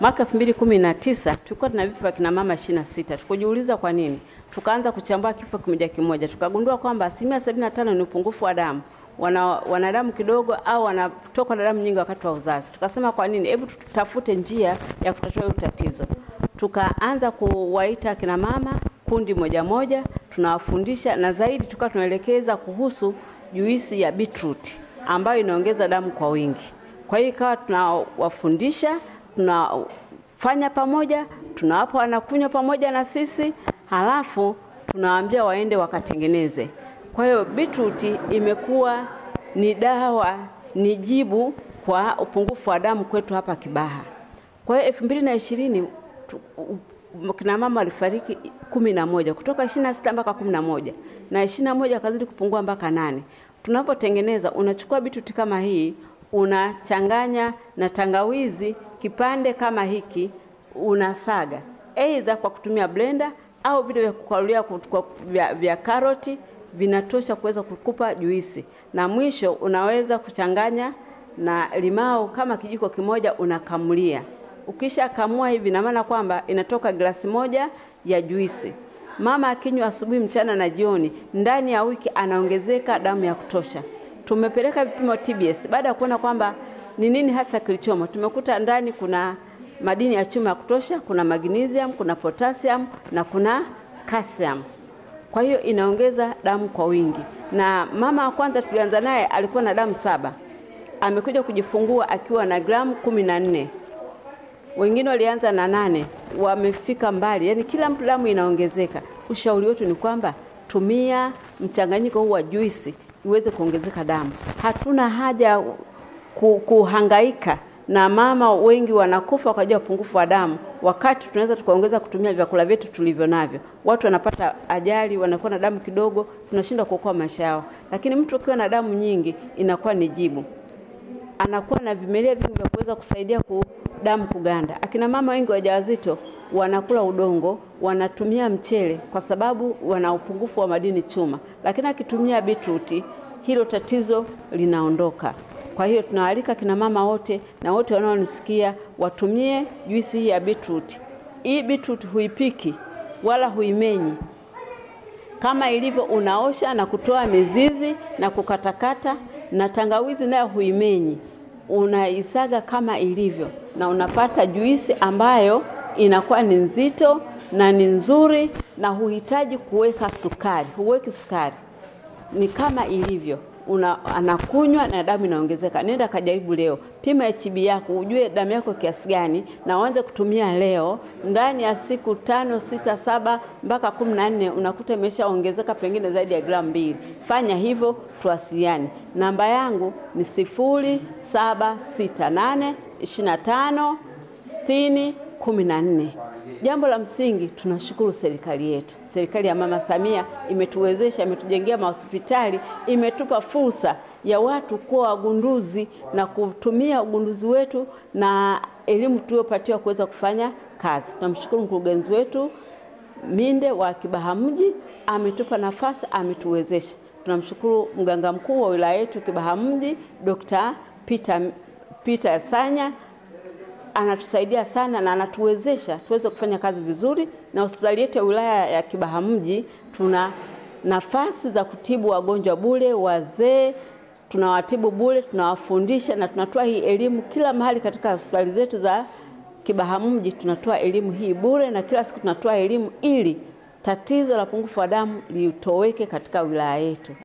Mwaka 2019 tulikuwa tuna vifo vya kina mama 26. Tukujiuliza kwa nini, tukaanza kuchambua kifo kimoja kimoja, tukagundua kwamba asilimia 75 ni upungufu wa damu wana, wana damu kidogo au wanatoka na damu nyingi wakati wa uzazi. Tukasema kwa nini, hebu tutafute njia ya kutatua hilo tatizo. Tukaanza kuwaita kina mama kundi moja moja, tunawafundisha na zaidi tukawa tunaelekeza kuhusu juisi ya beetroot ambayo inaongeza damu kwa wingi. Kwa hiyo ikawa tunawafundisha, tunafanya pamoja, tunawapa wanakunywa pamoja na sisi, halafu tunawaambia waende wakatengeneze. Kwa hiyo beetroot imekuwa ni dawa, ni jibu kwa upungufu wa damu kwetu hapa Kibaha. Kwa hiyo elfu mbili na ishirini kina mama walifariki kumi na moja kutoka ishirini na sita mpaka kumi na moja na ishirini na moja akazidi kupungua mpaka nane. Tunapotengeneza unachukua bituti kama hii unachanganya na tangawizi kipande kama hiki, unasaga aidha kwa kutumia blender au vile vya kukarulia vya, vya karoti vinatosha kuweza kukupa juisi, na mwisho unaweza kuchanganya na limau kama kijiko kimoja, unakamulia. Ukisha kamua hivi, na maana kwamba inatoka glasi moja ya juisi. Mama akinywa asubuhi, mchana na jioni, ndani ya wiki anaongezeka damu ya kutosha. Tumepeleka vipimo TBS baada ya kuona kwamba ni nini hasa kilichomo. Tumekuta ndani kuna madini ya chuma ya kutosha, kuna magnesium, kuna potassium na kuna calcium. Kwa hiyo inaongeza damu kwa wingi. Na mama wa kwanza tulianza naye alikuwa na damu saba, amekuja kujifungua akiwa na gramu kumi na nne. Wengine walianza na nane, wamefika mbali, yaani kila mtu damu inaongezeka. Ushauri wetu ni kwamba tumia mchanganyiko huu wa juisi iweze kuongezeka damu. Hatuna haja kuhangaika na mama wengi wanakufa kwa ajili ya upungufu wa damu, wakati tunaweza tukaongeza kutumia vyakula vyetu tulivyo navyo. Watu wanapata ajali, wanakuwa na damu kidogo, tunashindwa kuokoa maisha yao. Lakini mtu ukiwa na damu nyingi inakuwa ni jibu, anakuwa na vimelea vingi vya kuweza kusaidia ku damu kuganda. Akina mama wengi wajawazito wanakula udongo, wanatumia mchele kwa sababu wana upungufu wa madini chuma, lakini akitumia beetroot hilo tatizo linaondoka. Kwa hiyo tunawaalika kina mama wote na wote wanaonisikia watumie juisi hii ya beetroot. Hii beetroot huipiki wala huimenyi, kama ilivyo unaosha na kutoa mizizi na kukatakata, na tangawizi nayo huimenyi, unaisaga kama ilivyo, na unapata juisi ambayo inakuwa ni nzito na ni nzuri, na huhitaji kuweka sukari, huweki sukari, ni kama ilivyo una, anakunywa na damu inaongezeka. Nenda kajaribu leo, pima HB yako ujue damu yako kiasi gani, na uanze kutumia leo. Ndani ya siku tano, sita, saba mpaka kumi na nne unakuta imeshaongezeka pengine zaidi ya gramu mbili. Fanya hivyo, tuwasiliane. Namba yangu ni sifuri saba sita nane ishirini na tano sitini kumi na nne. Jambo la msingi, tunashukuru serikali yetu, serikali ya Mama Samia imetuwezesha, imetujengea mahospitali, imetupa fursa ya watu kuwa wagunduzi na kutumia ugunduzi wetu na elimu tuliyopatiwa kuweza kufanya kazi. Tunamshukuru mkurugenzi wetu Minde wa Kibaha Mji, ametupa nafasi, ametuwezesha. Tunamshukuru mganga mkuu wa wilaya yetu Kibaha Mji, Dr. Peter, Peter Sanya anatusaidia sana na anatuwezesha tuweze kufanya kazi vizuri, na hospitali yetu ya wilaya ya Kibaha Mji tuna nafasi za kutibu wagonjwa bure, wazee tunawatibu bure, tunawafundisha na tunatoa hii elimu kila mahali katika hospitali zetu za Kibaha Mji. Tunatoa elimu hii bure na kila siku tunatoa elimu ili tatizo la upungufu wa damu litoweke katika wilaya yetu.